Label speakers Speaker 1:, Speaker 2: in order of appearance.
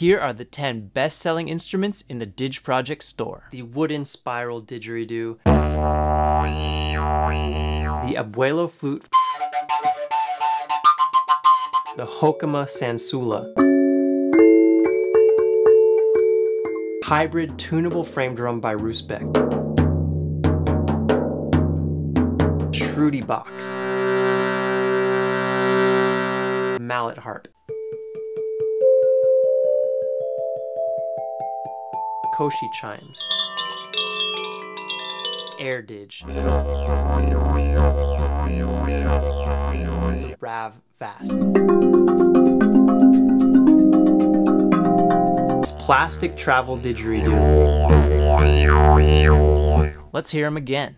Speaker 1: Here are the 10 best-selling instruments in the Didge Project store. The wooden spiral didgeridoo. The abuelo flute. The Hokema Sansula. Hybrid tunable frame drum by Rusbeck. Shruti box. Mallet harp. Koshi chimes. AirDidge. Rav Vast. This plastic travel didgeridoo. Let's hear him again.